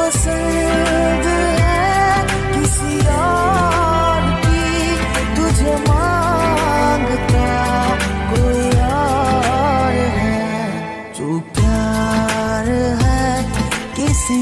पसंद है किसी और की तुझे माँगता कोई और है। जो प्यार है किसी